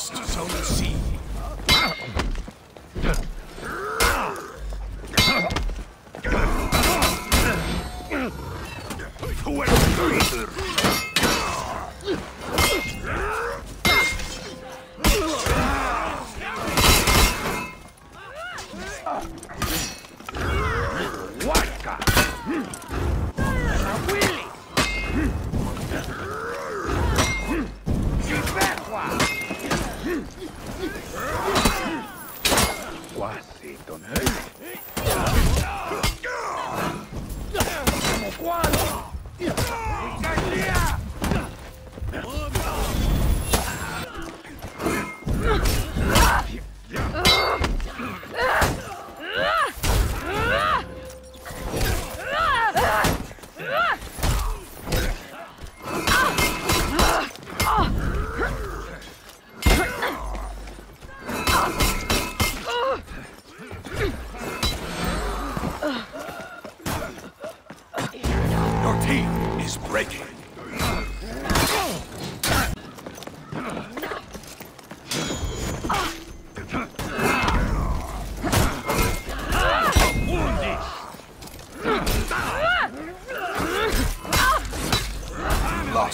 lost Zone C. Quasi,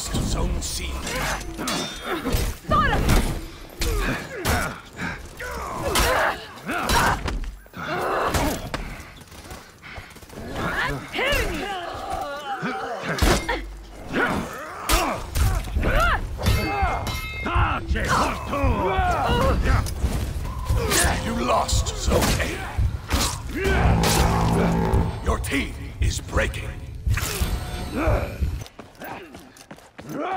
Lost Zone C. You lost. Your is breaking. You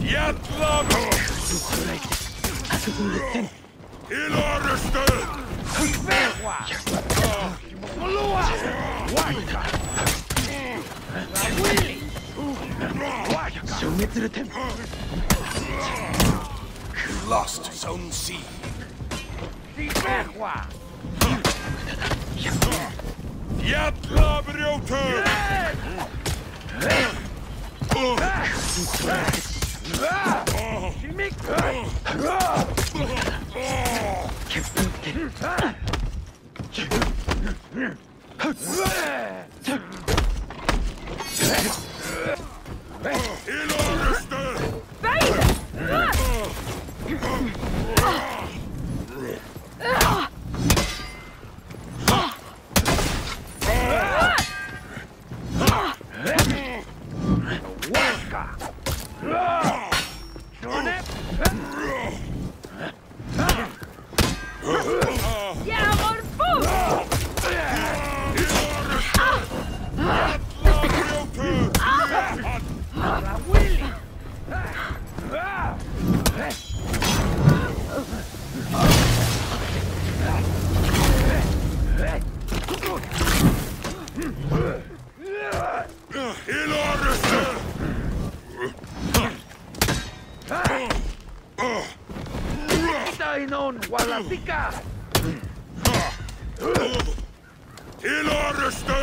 Yatlago! Asegúrate. Il arreste! Verwa! Malua! Wajka! Willy! Wajka! Sumitrutem! Lost Zone C. Verwa! Yatlabriote! Yeah! Hey, look! Uh -huh. Tainon Walasika! Iloriste!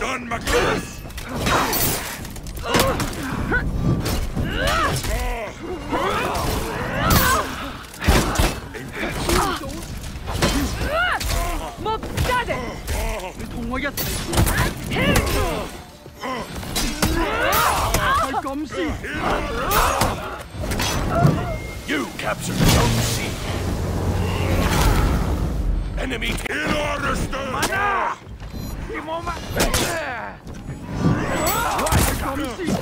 Done, McGinnis! 먹자 대! 동호야 검시 You captured Zone C. Enemy Iloriste! Mana! Timoma! 검시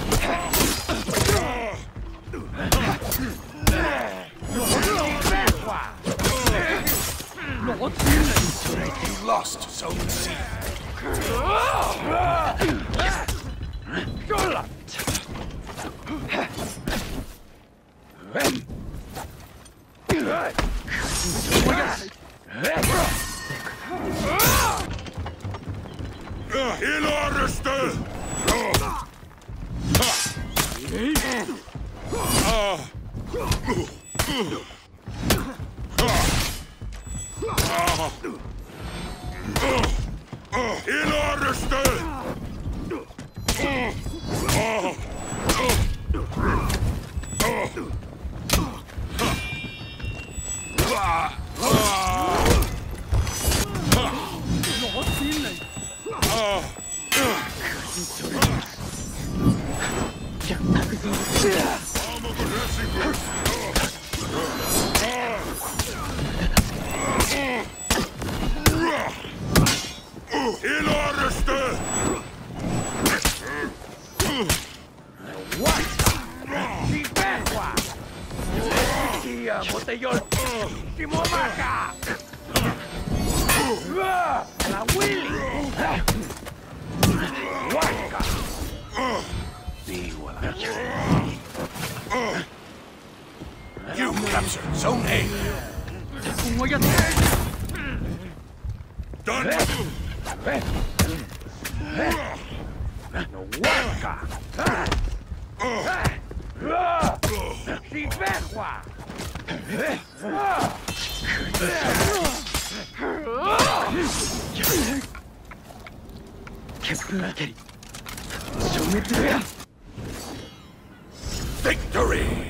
Iloriste! andiamo, te io... Ti muovaka! La Willy! Guarda! Vivola! You captured Zone A! Un guagliatore! Done! No, guarda! Si ferma! Victory!